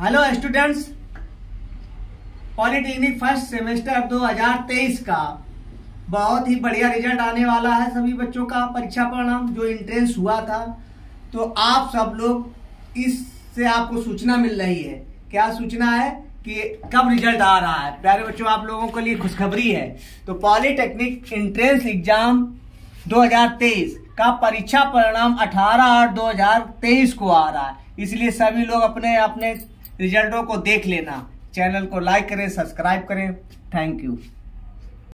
Hello students polytechnic first semester 2023 का। बहुत ही बढ़िया रिज़ल्ट आने वाला है सभी बच्चों का परीक्षा परिणाम, जो इंट्रेंस हुआ था। तो आप सब लोग इससे आपको सूचना मिल रही है। क्या सूचना है? कि कब रिज़ल्ट आ रहा है। प्यारे बच्चों, आप लोगों के लिए खुशखबरी है। तो पॉलिटेक्निक इंट्रेंस एग्ज़ाम 2023 का परीक्षा परिणाम 18 आठ 2023 को आ रहा है। इसलिए सभी लोग अपने अपने रिजल्टों को देख लेना। चैनल को लाइक करें सब्सक्राइब करें। Thank you.